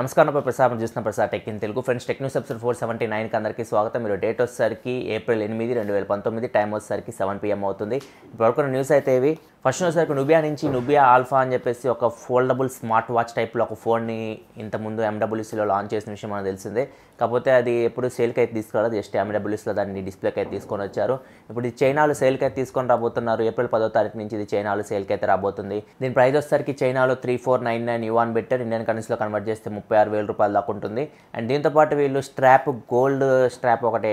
నమస్కారం నా ప్రసాద్ చూసిన చూస్తున్న Prasad tech in Telugu. Friends tech news episode four seventy నైన్కి అందరికీ స్వాగతం. మీరు డేట్ వచ్చేసరికి ఏప్రిల్ ఎనిమిది రెండు వేల పంతొమ్మిది. టైం వచ్చేసరికి సెవెన్ పిఎం అవుతుంది. ఇప్పటివరకు న్యూస్ అయితే ఇవి. ఫస్ట్ వచ్చేసరికి నుబియా నుంచి నుబియా ఆల్ఫా అని చెప్పేసి ఒక ఫోల్డబుల్ స్మార్ట్ వాచ్ టైప్లో ఒక ఫోన్ని ఇంతకుముందు ఎండబ్ల్యూసీలో లాంచ్ చేసిన విషయం మనకు తెలిసిందే. కాకపోతే అది ఎప్పుడు సేల్కి అయితే తీసుకురాలేదు జస్ట్ ఎండబ్ల్యూసీలో దాన్ని డిస్ప్లేకి అయితే తీసుకొని వచ్చారు. ఇప్పుడు ఇది చైనాలో సేల్కి అయితే తీసుకొని రాబోతున్నారు. ఏప్రిల్ పదో తారీఖు నుంచి ఇది చైనాలో సేల్కి అయితే రాబోతుంది. దీని ప్రైస్ వచ్చేసరికి చైనాలో three four nine nine yuan better Indian కరెన్సీలో కన్వర్ట్ చేస్తే ముప్పై ఆరు వేల రూపాయలు దాకా ఉంటుంది. అండ్ దీంతో పాటు వీళ్ళు స్ట్రాప్ గోల్డ్ స్ట్రాప్ ఒకటి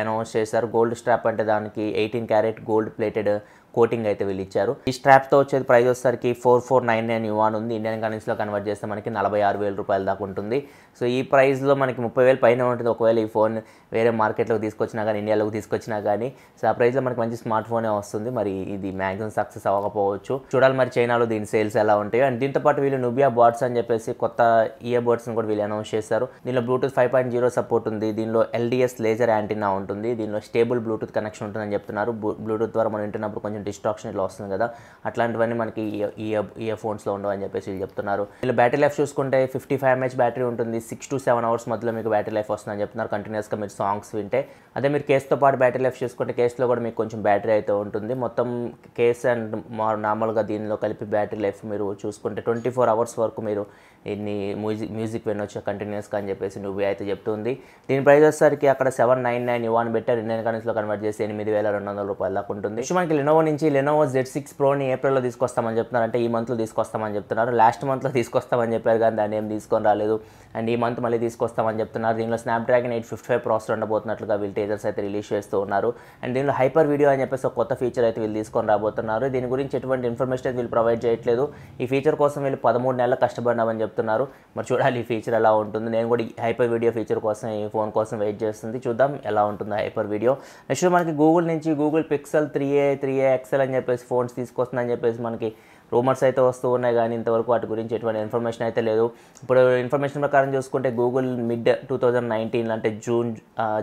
అనౌన్స్ చేశారు. గోల్డ్ స్ట్రాప్ అంటే దానికి eighteen carat gold plated coating అయితే వీళ్ళు ఇచ్చారు ఈ స్ట్రాప్తో వచ్చేది ప్రైస్ వచ్చేసరికి four four nine nine yuan ఉంది. ఇండియన్ కరెన్సీలో కన్వర్ట్ చేస్తే మనకి నలభై ఆరు వేల రూపాయల దాకా ఉంటుంది. సో ఈ ప్రైస్లో మనకి ముప్పై వేలు పైన ఉంటుంది. ఒకవేళ ఈ ఫోన్ వేరే మార్కెట్లోకి తీసుకొచ్చినా కానీ ఇండియాలోకి తీసుకొచ్చినా కానీ సో ఆ ప్రైస్లో మనకి మంచి స్మార్ట్ ఫోనే వస్తుంది. మరి ఇది మ్యాక్సిమం సక్సెస్ అవ్వకపోవచ్చు. చూడాలి మరి చైనాలో దీని సేల్స్ ఎలా ఉంటాయో. అండ్ దీంతో పాటు వీళ్ళు నుబియా బాట్స్ అని చెప్పేసి కొత్త ఇయర్ బడ్స్ని కూడా వీళ్ళు అనౌన్స్ చేశారు. దీనిలో Bluetooth five point zero support ఉంది. దీనిలో ఎల్డిఎస్ లేజర్ యాంటీనా ఉంటుంది. దీనిలో స్టేబుల్ బ్లూటూత్ కనెక్షన్ ఉంటుందని చెప్తున్నారు. బ్లూ- బ్లూటూత్ ద్వారా మనం వింటున్నప్పుడు కొంచెం డిస్ట్రాక్షన్ ఇట్లా వస్తుంది కదా. అట్లాంటివన్నీ మనకి ఇయర్ ఇయర్ ఫోన్స్లో ఉండవు అని చెప్పేసి వీళ్ళు చెప్తున్నారు. వీళ్ళు బ్యాటరీ లైఫ్ చూసుకుంటే ఫిఫ్టీ ఫైవ్ ఎంహెచ్ బ్యాటరీ ఉంటుంది. సిక్స్ టు సెవెన్ అవర్స్ మధ్యలో మీకు బ్యాటరీ లైఫ్ వస్తుందని చెప్తున్నారు. కంటిన్యూస్గా మీరు సాంగ్స్ వింటే. అదే మీరు కేస్తో పాటు బ్యాటరీ లైఫ్ చూసుకుంటే కేస్లో కూడా మీకు కొంచెం బ్యాటరీ అయితే ఉంటుంది. మొత్తం కేస్ అండ్ నార్మల్గా దీనిలో కలిపి బ్యాటరీ లైఫ్ మీరు చూసుకుంటే ట్వంటీ ఫోర్ అవర్స్ వరకు మీరు ఇన్ని మ్యూజిక్ మ్యూజిక్ వినొచ్చు కంటిన్యూస్గా అని చెప్పేసి నువ్వు అయితే చెప్తుంది. దీని ప్రైస్ వచ్చేసరికి అక్కడ seven nine nine yuan better Indian కరెన్సీలో కన్వర్ట్ చేసి ఎనిమిది వేల రెండు వందల రూపాయల దాకా ఉంటుంది. మనకి లెనోవో నుంచి లెనోవో జెడ్ సిక్స్ ప్రోని ఏప్రిల్లో తీసుకొస్తామని చెప్తున్నారు అంటే ఈ మంత్లో తీసుకొస్తామని చెప్తున్నారు. లాస్ట్ మంత్లో తీసుకొస్తామని చెప్పారు కానీ దాన్ని ఏం తీసుకొని రాలేదు. అండ్ ఈ మంత్ మళ్ళీ తీసుకొస్తామని చెప్తున్నారు. దీనిలో Snapdragon eight fifty five process ఉండబోతున్నట్లుగా వీళ్ళు టేజర్స్ అయితే రిలీజ్ చేస్తూ ఉన్నారు. అండ్ దీనిలో హైపర్ వీడియో అని చెప్పేసి ఒక కొత్త ఫీచర్ అయితే వీళ్ళు తీసుకొని రాబోతున్నారు. దీని గురించి ఎటువంటి ఇన్ఫర్మేషన్ అయితే వీళ్ళు ప్రొవైడ్ చేయట్లేదు. ఈ ఫీచర్ కోసం వీళ్ళు పదమూడు నెలలు కష్టపడినామని చెప్తున్నారు. మరి చూడాలి ఈ ఫీచర్ ఎలా ఉంటుంది. నేను కూడా హైపర్ వీడియో ఫీచర్ కోసం ఈ ఫోన్ కోసం వెయిట్ చేస్తుంది. చూద్దాం ఎలా ఉంటుంది హైపర్ వీడియో నెక్స్ట్ మనకి గూగుల్ నుంచి Google Pixel three A three A XL అని చెప్పేసి ఫోన్స్ తీసుకొస్తుందని చెప్పేసి మనకి రూమర్స్ అయితే వస్తూ ఉన్నాయి. కానీ ఇంతవరకు వాటి గురించి ఎటువంటి ఇన్ఫర్మేషన్ అయితే లేదు. ఇప్పుడు ఇన్ఫర్మేషన్ ప్రకారం చూసుకుంటే Google mid two thousand nineteen అంటే జూన్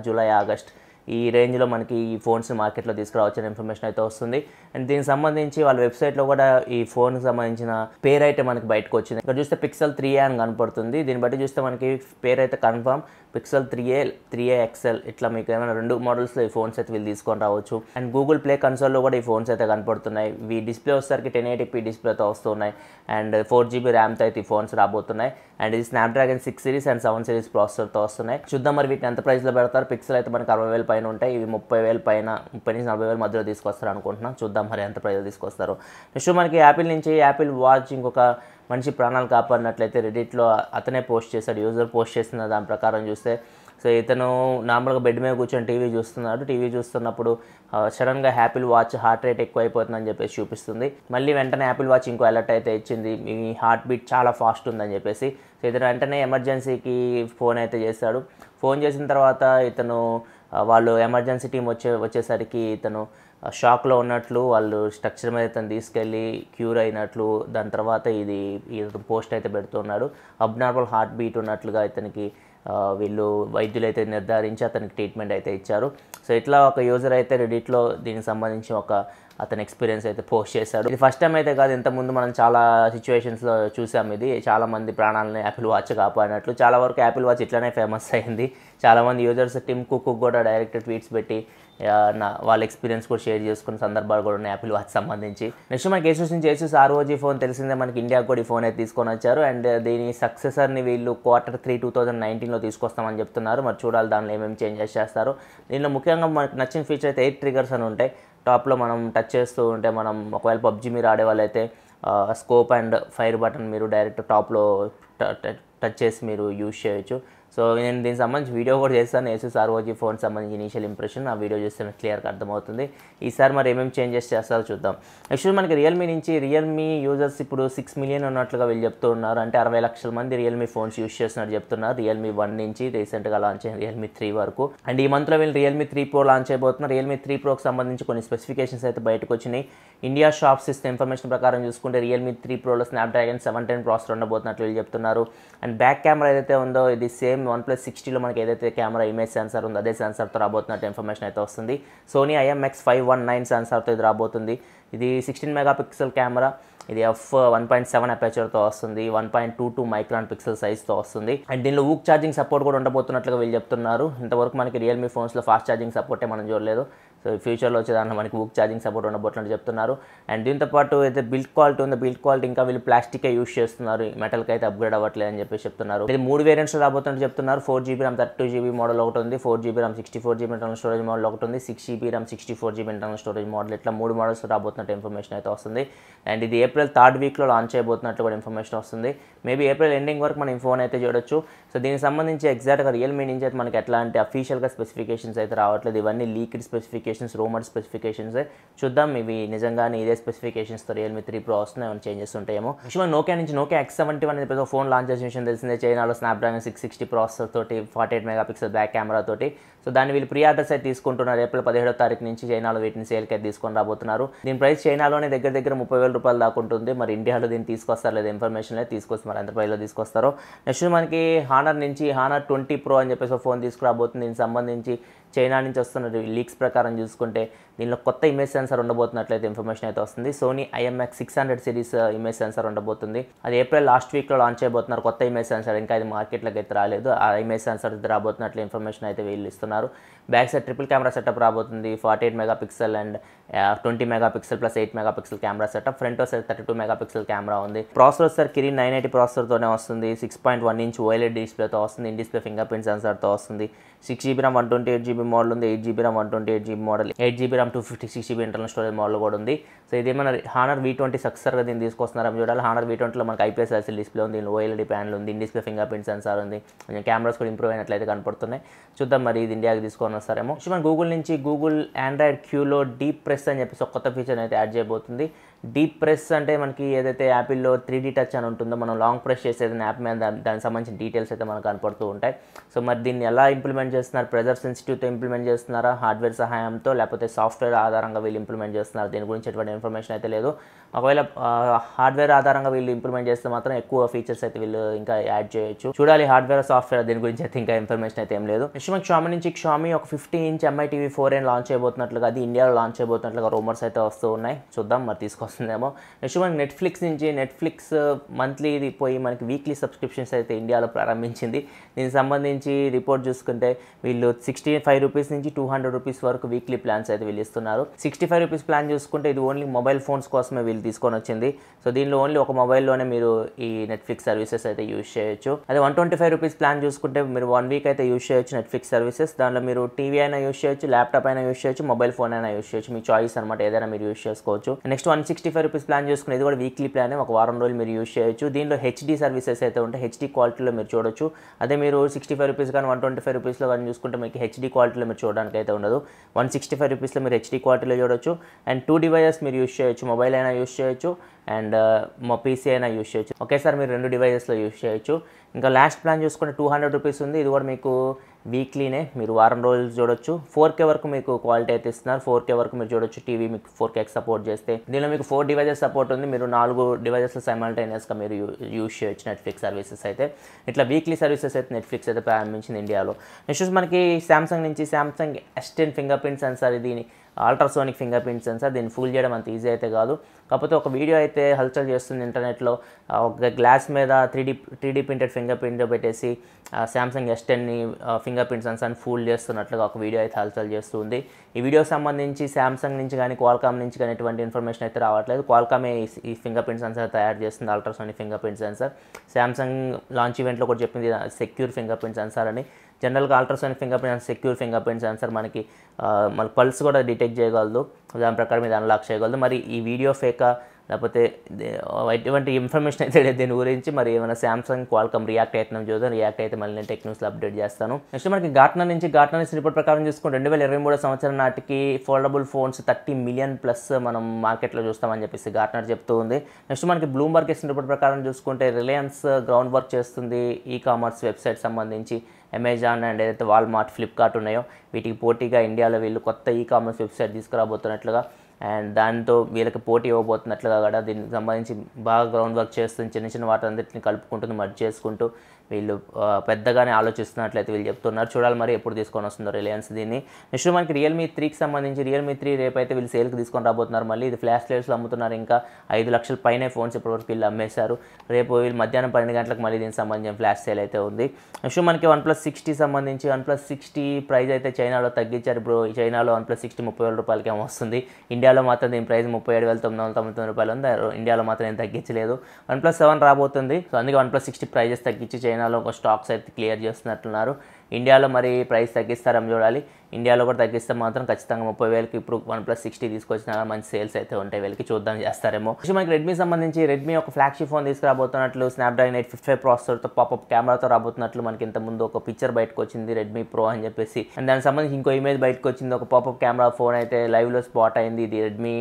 జూలై ఆగస్ట్ ఈ రేంజ్లో మనకి ఈ ఫోన్స్ మార్కెట్లో తీసుకురావచ్చని ఇన్ఫర్మేషన్ అయితే వస్తుంది. అండ్ దీనికి సంబంధించి వాళ్ళ వెబ్సైట్లో కూడా ఈ ఫోన్కి సంబంధించిన పేరు అయితే మనకి బయటకు వచ్చింది. ఇక్కడ చూస్తే పిక్సెల్ త్రీ ఏ అని కనపడుతుంది. దీన్ని బట్టి చూస్తే మనకి పేరు అయితే confirm Pixel three A three A XL ఇట్లా మీకు ఏమైనా రెండు మోడల్స్లో ఈ ఫోన్స్ అయితే వీళ్ళు తీసుకొని రావచ్చు. అండ్ గూగుల్ ప్లే కన్సోల్లో కూడా ఈ ఫోన్స్ అయితే కనపడుతున్నాయి. ఈ డిస్ప్లే వచ్చేసరికి టెన్ ఎయిటీపీ డిస్ప్లేతో వస్తున్నాయి. అండ్ ఫోర్ జీబీ ర్యామ్తో అయితే ఈ ఫోన్స్ రాబోతున్నాయి. అండ్ ఇది Snapdragon six series and seven series ప్రాసెసర్తో వస్తున్నాయి. చూద్దాం మరి వీటిని ఎంత ప్రైస్లో పెడతారు? పిక్సెల్ అయితే మనకి అరవై వేల పైన ఉంటాయి. ఇవి ముప్పై వేల పైన ముప్పై నుంచి నలభై వేల మధ్యలో తీసుకొస్తారు అనుకుంటున్నాం. చూద్దాం మరి ఎంత ప్రైస్లో తీసుకొస్తారు. నెక్స్ట్ మనకి యాపిల్ నుంచి యాపిల్ వాచ్ ఇంకొక మనిషి ప్రాణాలు కాపాడినట్లయితే రెడిట్లో అతనే పోస్ట్ చేశాడు. యూజర్ పోస్ట్ చేసిన దాని ప్రకారం చూస్తే సో ఇతను నార్మల్గా బెడ్ మీద కూర్చొని టీవీ చూస్తున్నాడు. టీవీ చూస్తున్నప్పుడు సడన్గా యాపిల్ వాచ్ హార్ట్ రేట్ ఎక్కువ అయిపోతుందని చెప్పేసి చూపిస్తుంది. మళ్ళీ వెంటనే యాపిల్ వాచ్ ఇంకో అలర్ట్ అయితే ఇచ్చింది. మీ హార్ట్ బీట్ చాలా ఫాస్ట్ ఉందని చెప్పేసి. సో ఇతను వెంటనే ఎమర్జెన్సీకి ఫోన్ అయితే చేశాడు. ఫోన్ చేసిన తర్వాత ఇతను వాళ్ళు ఎమర్జెన్సీ టీం వచ్చే వచ్చేసరికి ఇతను షాక్లో ఉన్నట్లు వాళ్ళు స్ట్రక్చర్ మీద ఇతను తీసుకెళ్ళి క్యూర్ అయినట్లు దాని తర్వాత ఇది ఇతను పోస్ట్ అయితే పెడుతున్నాడు. అబ్నార్మల్ హార్ట్ బీట్ ఉన్నట్లుగా ఇతనికి వీళ్ళు వైద్యులు అయితే నిర్ధారించి అతనికి ట్రీట్మెంట్ అయితే ఇచ్చారు. సో ఇట్లా ఒక యూజర్ అయితే రెడిట్లో దీనికి సంబంధించి ఒక అతని ఎక్స్పీరియన్స్ అయితే పోస్ట్ చేశాడు. ఇది ఫస్ట్ టైం అయితే కాదు ఇంతకుముందు మనం చాలా సిచ్యువేషన్స్లో చూసాం ఇది. చాలామంది ప్రాణాలని యాపిల్ వాచ్ కాపాడినట్లు. చాలా వరకు యాపిల్ వాచ్ ఇట్లానే ఫేమస్ అయింది. చాలామంది యూజర్స్ టిమ్ కుక్ కూడా డైరెక్ట్ ట్వీట్స్ పెట్టి నా వాళ్ళ ఎక్స్పీరియన్స్ కూడా షేర్ చేసుకున్న సందర్భాలు కూడా ఉన్నాయి. యాపిల్ వాచ్ సంబంధించి. నెక్స్ట్ మనకి ఏసూస్ నుంచి ఏసూస్ ఆర్ఓజీ ఫోన్ తెలిసిందే మనకి. ఇండియాకి కూడా ఈ ఫోన్ అయితే తీసుకొని వచ్చారు. అండ్ uh, దీని సక్సెసర్ని వీళ్ళు క్వార్టర్ త్రీ టూ థౌజండ్ నైన్టీన్లో తీసుకొస్తామని చెప్తున్నారు. మరి చూడాలి దానిలో ఏమేమి చేంజెస్ చేస్తారు. దీనిలో ముఖ్యంగా మనకు నచ్చిన ఫీచర్ అయితే ఎయిట్ ట్రిగర్స్ అని ఉంటాయి. టాప్లో మనం టచ్ చేస్తూ ఉంటే మనం ఒకవేళ పబ్జీ మీరు ఆడే వాళ్ళైతే స్కోప్ అండ్ ఫైర్ బటన్ మీరు డైరెక్ట్ టాప్లో టచ్ చేసి మీరు యూజ్ చేయొచ్చు. సో నేను దీనికి సంబంధించి వీడియో కూడా చేస్తాను. ఏసూస్ ఆర్ఓజీ ఫోన్ సంబంధించి ఇనీషియల్ ఇంప్రెషన్ ఆ వీడియో చూస్తే క్లియర్గా అర్థమవుతుంది. ఈసారి మరి ఏమేమి చేంజెస్ చేస్తారో చూద్దాం. యాక్చువల్ మనకి రియల్మీ నుంచి రియల్మీ యూజర్స్ ఇప్పుడు సిక్స్ మిలియన్ ఉన్నట్లుగా వీళ్ళు చెప్తూ ఉన్నారు. అంటే అరవై లక్షల మంది రియల్మీ ఫోన్స్ యూస్ చేస్తున్నారు చెప్తున్నారు. రియల్మీ వన్ నుంచి రీసెంట్గా లాంచ్ అయిన రియల్మీ త్రీ వరకు. అండ్ ఈ మంత్లో వీళ్ళు రియల్మీ త్రీ ప్రో లాంచ్ అయిపోతున్నారు. రియల్మీ త్రీ ప్రోకి సంబంధించి కొన్ని స్పెసిఫికేషన్స్ అయితే బయటకు వచ్చినాయి. ఇండియా షాప్స్ ఇస్తే ఇన్ఫర్మేషన్ ప్రకారం చూసుకుంటే రియల్మీ త్రీ ప్రోలో స్నాప్డ్రాగన్ సెవెన్ టెన్ ప్రాసెసర్ ఉండబోతున్నట్లు వీళ్ళు చెప్తున్నారు. అండ్ బ్యాక్ కెమెరా ఏదైతే ఉందో ఇది సేమ్ వన్ ప్లస్ సిక్స్టీలో మనకి ఏదైతే కెమెరా ఇమేజ్ సెన్సార్ ఉందో అదే సెన్సార్తో రాబోతున్నట్టు ఇన్ఫర్మేషన్ అయితే వస్తుంది. Sony IMX five one nine సెన్సార్తో ఇది రాబోతుంది. ఇది సిక్స్టీన్ మెగా పిక్సెల్ కెమెరా ఇది ఎఫ్ వన్ పాయింట్ సెవెన్ అపేచర్తో వస్తుంది one point two two micron pixel సైజ్తో వస్తుంది. అండ్ దీనిలో ఊక్ ఛార్జింగ్ సపోర్ట్ కూడా ఉండబోతున్నట్లుగా వీళ్ళు చెప్తున్నారు. ఇంతవరకు మనకి రియల్మీ ఫోన్స్లో ఫాస్ట్ ఛార్జింగ్ సపోర్టే మనం చూడలేదు. సో ఫ్యూచర్లో వచ్చేదాన్ని మనకి బుక్ ఛార్జింగ్ సపోర్ట్ ఉండబోతున్నట్టు చెప్తున్నారు. అండ్ దీంతో పాటు అయితే బిల్డ్ క్వాలిటీ ఉందో బిల్డ్ క్వాలిటీ ఇంకా వీళ్ళు ప్లాస్టికే యూస్ చేస్తున్నారు. మెటల్కి అయితే అప్గ్రేడ్ అవ్వట్లేదు అని చెప్పేసి చెప్తున్నారు. ఇది మూడు వేరియంట్స్ రాబోతున్నట్టు చెప్తున్నారు. Four GB RAM thirty two GB model ఒకటి ఉంది. Four GB RAM sixty four GB internal storage model ఒకటి ఉంది. Six GB RAM sixty four GB internal storage model ఇట్లా మూడు మోడల్స్ రాబోతున్నట్టు ఇన్ఫర్మేషన్ అయితే వస్తుంది. అండ్ ఇది ఏప్రిల్ థర్డ్ వీక్లో లాంచ్ అయిపోతున్నట్లు కూడా ఇన్ఫర్మేషన్ వస్తుంది. మేబీ ఏప్రిల్ ఎండింగ్ వరకు మనం ఫోన్ అయితే చూడొచ్చు. సో దీనికి సంబంధించి ఎగ్జాక్ట్గా రియల్మీ నుంచి అయితే మనకి ఎట్లాంటి అఫీషియల్గా స్పెసిఫికేషన్స్ అయితే రావట్లేదు. ఇవన్నీ లీక్డ్ స్పెసిఫికేషన్స్ రూమర్ స్పెసిఫికేషన్స్ చూద్దాం. ఇవి నిజంగానే ఇదే స్పెసిఫికేషన్స్తో రియల్మీ త్రీ ప్రో వస్తున్నాయి ఏమైనా చేంజెస్ ఉంటాయేమో. విషయం నోకియా నుంచి నోకియా ఎక్స్ సెవెంటీ వన్ అనేది ఫోన్ లాంచ్ చేసిన విషయం తెలిసిందే. చైనాలో స్నాప్డ్రాగన్ సిక్స్ సిక్స్టీ ప్రాసెసర్ తోటి forty eight mega pixel back camera తోటి. సో దాన్ని వీళ్ళు ప్రీ ఆర్డర్స్ అయితే తీసుకుంటున్నారు. ఏప్రిల్ పదిహేడో తారీఖు నుంచి చైనాలో వీటిని సేల్కి అయితే తీసుకొని రాబోతున్నారు. దీని ప్రైస్ చైనాలోనే దగ్గర దగ్గర ముప్పై వేల రూపాయలు దాకా ఉంటుంది. మరి ఇండియాలో దీన్ని తీసుకొస్తారు లేదా ఇన్ఫర్మేషన్ లేదు తీసుకొస్తారు మరి ఎంత ప్రైస్లో తీసుకొస్తారో. నెక్స్ట్ మనకి హానర్ నుంచి హానర్ ట్వంటీ ప్రో అని చెప్పేసి ఫోన్ తీసుకురాబోతుంది. దీనికి సంబంధించి చైనా నుంచి వస్తున్న లీక్స్ ప్రకారం చూసుకుంటే దీనిలో కొత్త ఇమేజ్ సెన్సార్ ఉండబోతున్నట్లయితే ఇన్ఫర్మేషన్ అయితే వస్తుంది. Sony IMX six hundred series image sensor ఉండబోతుంది. అది ఏప్రిల్ లాస్ట్ వీక్లో లాంచ్ అయిపోతున్నారు కొత్త ఇమేజ్ సెన్సార్ ఇంకా ఇది మార్కెట్లోకి అయితే రాలేదు. ఆ ఇమేజ్ సెన్సార్ రాబోతున్నట్లు ఇన్ఫర్మేషన్ అయితే వీళ్ళు ఇస్తున్నారు. Back side triple camera setup రాబోతుంది. Forty eight mega pixel and twenty mega pixel plus eight mega pixel camera setup. Front side thirty two mega pixel camera ఉంది. ప్రాసెసర్ సార్ నైన్ ఎయిటీ ప్రాసెసర్తోనే వస్తుంది. Six point one inch OLED డిస్ప్లేతో వస్తుంది. In display finger print సెన్సార్తో వస్తుంది. Six GB RAM one twenty eight GB model ఉంది. Eight GB RAM one twenty eight GB model. Eight GB RAM two fifty six GB internal storage model కూడా ఉంది. So ఇది honour we twenty సక్సెస్గా దీన్ని తీసుకొస్తున్నారని చూడాలి honour V ట్వంటీలో మనకి IPS LC display ఉంది OLED panel ఉంది డిస్ప్లే ఫింగర్ ప్రింట్ సెన్సార్ ఉంది కొంచెం కెమెరాస్ కూడా ఇంప్రూవ్ అయినట్లయితే కనపడుతున్నాయి. చూద్దాం మరి ఇది ఇండియాకి తీసుకొని వస్తారేమో. మన గూగుల్ నుంచి గూగుల్ ఆండ్రాయిడ్ క్యూలో డీప్ ప్రెస్ అని చెప్పేసి ఒక కొత్త ఫీచర్ అయితే యాడ్ చేయబోతుంది. డీప్ ప్రెస్ అంటే మనకి ఏదైతే యాపిల్లో త్రీ డీ టచ్ అని ఉంటుందో మనం లాంగ్ ప్రెస్ చేసేది యాప్ మీద దానికి సంబంధించిన డీటెయిల్స్ అయితే మనకు కనపడుతూ ఉంటాయి. సో మరి దీన్ని ఎలా ఇంప్లిమెంట్ చేస్తున్నారు? ప్రెజర్ సెన్సిటివ్తో ఇంప్లిమెంట్ చేస్తున్నారా? హార్డ్వేర్ సహాయంతో లేకపోతే సాఫ్ట్వేర్ ఆధారంగా వీళ్ళు ఇంప్లిమెంట్ చేస్తున్నారు? దీని గురించి ఎటువంటి ఇన్ఫర్మేషన్ అయితే లేదు. ఒకవేళ హార్డ్వేర్ ఆధారంగా వీళ్ళు ఇంప్లిమెంట్ చేస్తే మాత్రం ఎక్కువ ఫీచర్స్ అయితే వీళ్ళు ఇంకా యాడ్ చేయొచ్చు. చూడాలి హార్డ్వేర్ సాఫ్ట్వేర్ దీని గురించి అయితే ఇంకా ఇన్ఫర్మేషన్ అయితే ఏం లేదు. నెక్స్ట్ మనకి షామి నుంచి షామి ఒక fifty inch MI TV four A launch అయిపోతున్నట్లుగా అది ఇండియాలో లాంచ్ అయిపోతున్నట్లుగా రూమర్స్ అయితే వస్తూ ఉన్నాయి. చూద్దాం మరి తీసుకొస్తుందేమో. నెక్స్ట్ మనకి నెట్ఫ్లిక్స్ నుంచి నెట్ఫ్లిక్స్ మంత్లీ uh, ఇది పోయి మనకి వీక్లీ సబ్స్క్రిప్షన్స్ అయితే ఇండియాలో ప్రారంభించింది. దీనికి సంబంధించి రిపోర్ట్ చూసుకుంటే వీళ్ళు సిక్స్టీ ఫైవ్ రూపీస్ నుంచి టూ హండ్రెడ్ రూపీస్ వరకు వీక్లీ ప్లాన్స్ అయితే వీళ్ళు ఇస్తున్నారు. సిక్స్టీ ఫైవ్ రూపీస్ ప్లాన్ చూసుకుంటే ఇది ఓన్లీ మొబైల్ ఫోన్స్ కోసమే వీళ్ళు తీసుకొని వచ్చింది. సో దీనిలో ఓన్లీ ఒక మొబైల్లోనే మీరు ఈ నెట్ఫ్లిక్స్ సర్వీసెస్ అయితే యూజ్ చేయొచ్చు. అదే one twenty five rupees plan చూసుకుంటే మీరు వన్ వీక్ అయితే యూజ్ చేయొచ్చు నెట్ఫ్లిక్స్ సర్వీసెస్ దానిలో మీరు టీవీ అయినా యూజ్ చేయొచ్చు ల్యాప్టాప్ అయినా యూజ్ చేయొచ్చు మొబైల్ ఫోన్ అయినా యూజ్ చేయొచ్చు. మీ చాయిస్ అనమాట ఏదైనా మీరు యూజ్ చేసుకోవచ్చు. Next one sixty five rupees plan చూసుకుని ఇది కూడా వీక్లీ ప్లాన్ ఒక వారం రోజులు మీరు యూజ్ చేయొచ్చు. దీనిలో హెచ్డీ సర్వీసెస్ అయితే ఉంటాయి హెచ్డీ క్వాలిటీలో మీరు చూడొచ్చు. అదే మీరు సిక్స్టీ ఫైవ్ రూపీస్ కానీ వన్ ట్వంటీ ఫైవ్ రూపీస్లో కానీ చూసుకుంటే మీకు హెచ్డీ క్వాలిటీలో మీరు చూడడానికి అయితే ఉండదు. వన్ సిక్స్టీ ఫైవ్ రూపీస్లో మీరు హెచ్డీ క్వాలిటీలో చూడొచ్చు. అండ్ టూ డివైజెస్ మీరు యూజ్ చేయొచ్చు. మొబైల్ అయినా యూజ్ యూస్ చేయొచ్చు. అండ్ uh, మా పీసీ అయినా యూస్ చేయొచ్చు. ఒకేసారి మీరు రెండు డివైజెస్లో యూజ్ చేయొచ్చు. ఇంకా లాస్ట్ ప్లాన్ చూసుకుంటే టూ హండ్రెడ్ రూపీస్ ఉంది. ఇది కూడా మీకు వీక్లీనే మీరు వారం రోజులు చూడొచ్చు. ఫోర్ కే వరకు మీకు క్వాలిటీ అయితే ఇస్తున్నారు. ఫోర్ కే వరకు మీరు చూడొచ్చు. టీవీ మీకు ఫోర్ కేకి సపోర్ట్ చేస్తే. దీనిలో మీకు ఫోర్ డివైజెస్ సపోర్ట్ ఉంది. మీరు నాలుగు డివైజెస్ సైమల్టైనియస్గా మీరు యూజ్ చేయొచ్చు నెట్ఫ్లిక్స్ సర్వీసెస్ అయితే. ఇట్లా వీక్లీ సర్వీసెస్ అయితే నెట్ఫ్లిక్స్ అయితే ప్రారంభించింది ఇండియాలో నెక్స్ట్ మనకి శాంసంగ్ నుంచి Samsung S ten finger print sensor దీని అల్ట్రాసోనిక్ ఫింగర్ ప్రింట్ సెన్సార్ దీన్ని ఫుల్ చేయడం అంత ఈజీ అయితే కాదు. కాకపోతే ఒక వీడియో అయితే హల్చల్ చేస్తుంది ఇంటర్నెట్లో. ఒక గ్లాస్ మీద three D three D printed finger print పెట్టేసి శాంసంగ్ ఎస్ టెన్ని ఫింగర్ ప్రింట్ సెన్సార్ని ఫుల్ చేస్తున్నట్లుగా ఒక వీడియో అయితే హల్చల్ చేస్తుంది ఈ వీడియోకి సంబంధించి శాంసంగ్ నుంచి కానీ క్వాల్కామ్ నుంచి కానీ ఎటువంటి ఇన్ఫర్మేషన్ అయితే రావట్లేదు. క్వాల్కామే ఈ ఫింగర్ ప్రింట్ సెన్సార్ తయారు చేస్తుంది ultrasonic finger print sensor Samsung launch ఈవెంట్లో కూడా చెప్పింది సెక్యూర్ ఫింగర్ ప్రింట్ సెన్సార్ అని. జనరల్గా ultrasound finger print secure finger print sensor మనకి మన పల్స్ కూడా డిటెక్ట్ చేయగలదు. దాని ప్రకారం ఇది అన్లాక్ చేయగలదు. మరి ఈ వీడియో ఫేకా లేకపోతే ఎటువంటి ఇన్ఫర్మేషన్ అయితే దీని గురించి మరి ఏమైనా శాంసంగ్ క్వాల్కమ్ రియాక్ట్ అవుతున్నాం చూద్దాం. రియాక్ట్ అయితే మళ్ళీ నేను టెక్నిక్స్లో అప్డేట్ చేస్తాను. నెక్స్ట్ మనకి గార్ట్నర్ నుంచి గార్ట్నర్ నుంచి రిపోర్ట్ ప్రకారం చూసుకుంటే రెండు వేల ఇరవై మూడో సంవత్సరం నాటికి foldable phones thirty million plus మనం మార్కెట్లో చూస్తామని చెప్పేసి గార్ట్నర్ చెప్తూ ఉంది. నెక్స్ట్ మనకి బ్లూంబర్గ్ ఇచ్చిన రిపోర్ట్ ప్రకారం చూసుకుంటే రిలయన్స్ గ్రౌండ్ వర్క్ చేస్తుంది. ఈ కామర్స్ వెబ్సైట్ సంబంధించి అమెజాన్ అండ్ ఏదైతే వాల్మార్ట్ ఫ్లిప్కార్ట్ ఉన్నాయో వీటికి పోటీగా ఇండియాలో వీళ్ళు కొత్త ఈ కామర్స్ వెబ్సైట్ తీసుకురాబోతున్నట్లుగా అండ్ దాంతో వీళ్ళకి పోటీ ఇవ్వబోతున్నట్లుగా కూడా దీనికి సంబంధించి బాగా గ్రౌండ్ వర్క్ చేస్తుంది. చిన్న చిన్న వాటన్నిటిని కలుపుకుంటుంది మర్జ్ చేసుకుంటూ వీళ్ళు పెద్దగానే ఆలోచిస్తున్నట్లయితే వీళ్ళు చెప్తున్నారు. చూడాలి మరి ఎప్పుడు తీసుకొని వస్తుందో రిలయన్స్ దీన్ని. నెక్స్ట్ మనకి రియల్మీ త్రీకి సంబంధించి రియల్మీ త్రీ రేపు అయితే వీళ్ళు సేల్కి తీసుకొని రాబోతున్నారు. మళ్ళీ ఇది ఫ్లాష్ లైట్స్లో అమ్ముతున్నారు. ఇంకా ఐదు లక్షల పైనే ఫోన్స్ ఇప్పటివరకు వీళ్ళు అమ్మేశారు. రేపు వీళ్ళు మధ్యాహ్నం పన్నెండు గంటలకు మళ్ళీ దీనికి సంబంధించిన ఫ్లాష్ సేల్ అయితే ఉంది. నెక్స్ట్ మనకి వన్ ప్లస్ సిక్స్టీ సంబంధించి వన్ ప్లస్ సిక్స్టీ ప్రైస్ అయితే చైనాలో తగ్గించారు. బ్రో చైనాలో వన్ ప్లస్ సిక్స్టీ ముప్పై వేల రూపాయలకి ఏమో వస్తుంది. ఇండియాలో మాత్రం దీని ప్రైస్ ముప్పై ఏడు వేల తొమ్మిది వందల తొంభై తొమ్మిది రూపాయలు ఉంది. ఇండియాలో మాత్రం ఏం తగ్గించలేదు. వన్ ప్లస్ సెవెన్ రాబోతుంది. సో అందుకే వన్ ప్లస్ సిక్స్టీ ప్రైజెస్ తగ్గించి చైనాలో ఒక స్టాక్స్ అయితే క్లియర్ చేస్తున్నట్టున్నారు. ఇండియాలో మరి ప్రైస్ తగ్గిస్తారని చూడాలి. ఇండియాలో కూడా తగ్గిస్తే మాత్రం ఖచ్చితంగా ముప్పై వేలకి ఇప్పుడు వన్ ప్లస్ సిక్స్టీ తీసుకొచ్చిన మంచి సేల్స్ అయితే ఉంటాయి. వీళ్ళకి చూద్దాం చేస్తారేమో. మనకి రెడ్మీ సంబంధించి రెడ్మీ ఒక ఫ్లాగ్షిప్ ఫోన్ తీసుకురాబోతున్నట్లు స్నాప్డ్రాగన్ ఎయిట్ ఫిఫ్టీ ఫైవ్ ప్రాసెసర్తో పాపప్ కెమెరాతో రాబోతున్నట్లు మనకి ఇంత ముందు ఒక పిక్చర్ బయటకు వచ్చింది రెడ్మీ ప్రో అని చెప్పేసి. అండ్ దానికి సంబంధించి ఇంకో ఇమేజ్ బయటకు వచ్చింది. ఒక పాపప్ కెమెరా ఫోన్ అయితే లైవ్లో స్పాట్ అయింది. ఇది రెడ్మీ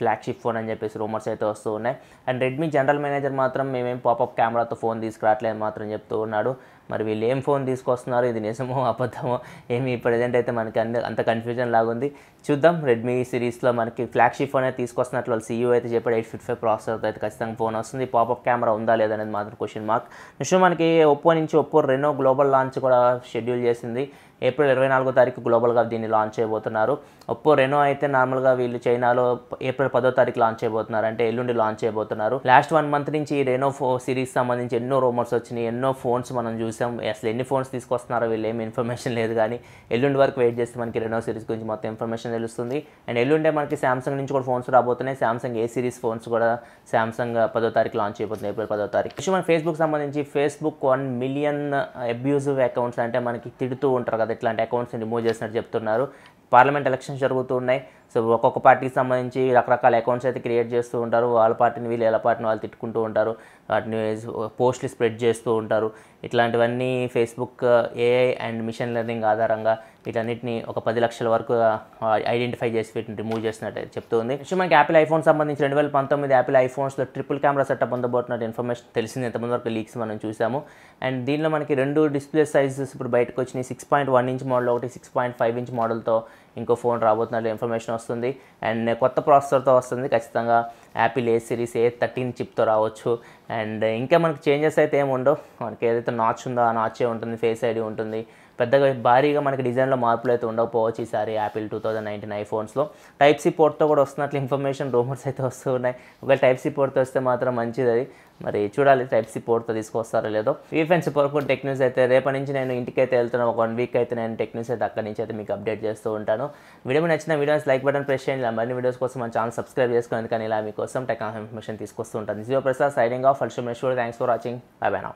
ఫ్లాగ్షిప్ ఫోన్ అని చెప్పేసి రూమర్స్ అయితే వస్తూ ఉన్నాయి. అండ్ రెడ్మీ జనరల్ మేనేజర్ మాత్రం మేమేం పాపప్ కెమెరాతో ఫోన్ తీసుకురావట్లేదు మాత్రం చెప్తూ ఉన్నాడు. మరి వీళ్ళు ఏం ఫోన్ తీసుకొస్తున్నారు? అది నిజమో అబద్ధమో ఏమి ప్రజెంట్ అయితే మనకి అన్ని అంత కన్ఫ్యూజన్ లాగుంది చూద్దాం రెడ్మీ సిరీస్లో మనకి ఫ్లాగ్షిప్ ఫోన్ అయితే తీసుకొస్తున్నట్లు వాళ్ళు సీఈఓ అయితే చెప్పాడు ఎయిట్ ఫిఫ్టీ ఫైవ్ ప్రాసెసర్ అయితే ఖచ్చితంగా ఫోన్ వస్తుంది. పాపప్ కెమెరా ఉందా లేదనేది మాత్రం క్వశ్చన్ మార్క్ నెక్స్ట్ మనకి ఒప్పో నుంచి ఒప్పో రెనో గ్లోబల్ లాంచ్ కూడా షెడ్యూల్ చేసింది. ఏప్రిల్ ఇరవై నాలుగో తారీఖు గ్లోబల్గా దీన్ని లాంచ్ చేయబోతున్నారు. ఒప్పో రెనో అయితే నార్మల్గా వీళ్ళు చైనాలో ఏప్రిల్ పదో తారీఖు లాంచ్ చేయబోతున్నారు. అంటే ఎల్లుండి లాంచ్ చేయబోతున్నారు. లాస్ట్ వన్ మంత్ నుంచి ఈ రెనో ఫో సిరీస్ సంబంధించి ఎన్నో రూమర్స్ వచ్చినాయి. ఎన్నో ఫోన్స్ మనం చూసాం. అసలు ఎన్ని ఫోన్స్ తీసుకొస్తున్నారో వీళ్ళు ఏమి ఇన్ఫర్మేషన్ లేదు కానీ ఎల్లుండి వరకు వెయిట్ చేస్తే మనకి రెనో సిరీస్ గురించి మొత్తం ఇన్ఫర్మేషన్ తెలుస్తుంది. అండ్ ఎల్లుండే మనకి సామ్సంగ్ నుంచి కూడా ఫోన్స్ రాబోతున్నాయి. సామ్సంగ్ ఏ సిరీస్ ఫోన్స్ కూడా సామ్సంగ్ పదో తారీఖు లాంచ్ చేయబోతుంది ఏప్రిల్ పదో తారీఖు. మన ఫేస్బుక్ సంబంధించి Facebook one million abusive accounts అంటే మనకి తిడుతూ ఉంటారు కదా. ఇట్లాంటి అకౌంట్స్ని రిమూవ్ చేసినట్టు చెప్తున్నారు. పార్లమెంట్ ఎలక్షన్స్ జరుగుతూ ఉన్నాయి సో ఒక్కొక్క పార్టీకి సంబంధించి రకరకాల అకౌంట్స్ అయితే క్రియేట్ చేస్తూ ఉంటారు. వాళ్ళ పార్టీని వీళ్ళు ఎలా పార్టీని వాళ్ళు తిట్టుకుంటూ ఉంటారు. వాటిని పోస్ట్లు స్ప్రెడ్ చేస్తూ ఉంటారు. ఇట్లాంటివన్నీ Facebook AI and machine learning ఆధారంగా వీటన్నిటిని ఒక పది లక్షల వరకు ఐడెంటిఫై చేసి వీటిని రిమూవ్ చేసినట్టు చెప్తుంది. నెక్స్ట్ మనకి యాపిల్ ఐఫోన్ సంబంధించి రెండు వేల పంతొమ్మిది యాపిల్ ఐఫోన్స్లో ట్రిపుల్ కెమెరా సెటప్ పొందబోతున్నట్టు ఇన్ఫర్మేషన్ తెలిసింది. ఎంతమంది వరకు లీక్స్ మనం చూసాము. అండ్ దీనిలో మనకి రెండు డిస్ప్లే సైజెస్ ఇప్పుడు బయటకు వచ్చినాయి. Six point one inch model ఒకటి సిక్స్ పాయింట్ ఫైవ్ ఇంచ్ మోడల్తో ఇంకో ఫోన్ రాబోతున్నట్లు ఇన్ఫర్మేషన్ వస్తుంది. అండ్ కొత్త ప్రాసెసర్తో వస్తుంది. ఖచ్చితంగా Apple A series A thirteen చిప్తో రావచ్చు. అండ్ ఇంకా మనకి చేంజెస్ అయితే ఏమి ఉండవు మనకి ఏదైతే నాచ్ ఉందో ఆ నాచే ఉంటుంది. ఫేస్ ఐడి ఉంటుంది. పెద్దగా భారీగా మనకి డిజైన్లో మార్పులు అయితే ఉండకపోవచ్చు ఈసారి యాపిల్ టూ థౌజండ్ నైన్టీన్ ఐఫోన్స్లో టైప్ సి పోర్ట్తో కూడా వస్తున్నట్లు ఇన్ఫర్మేషన్ రూమర్స్ అయితే వస్తూ ఉన్నాయి. ఒకవేళ టైప్ సి పోర్ట్తో వస్తే మాత్రం మంచిది అది. మరి చూడాలి టైప్ సి పోర్ట్తో తీసుకొస్తారో లేదో. ఈ ఫ్రెండ్స్ ఇప్పటివరకు టెక్ న్యూస్ అయితే రేపటి నుంచి నేను ఇంటికి అయితే వెళ్తున్నాను ఒక వన్ వీక్ అయితే నేను టెక్ న్యూస్ అయితే అక్కడి నుంచి అయితే మీకు అప్డేట్ చేస్తూ ఉంటాను. వీడియో నచ్చిన వీడియోస్ లైక్ బటన్ ప్రెస్ చేయండి. ఇలా మరిన్ని వీడియోస్ కోసం మన ఛానల్ సబ్స్క్రైబ్ చేసుకోండి. కానీ ఇలా మీకోసం టెక్ ఇన్ఫర్మేషన్ తీసుకొస్తూ ఉంటాను. జియో ప్రసాద్ సైడింగ్ ఆఫ్ అల్షో మెషూర్ thanks for watching bye bye నా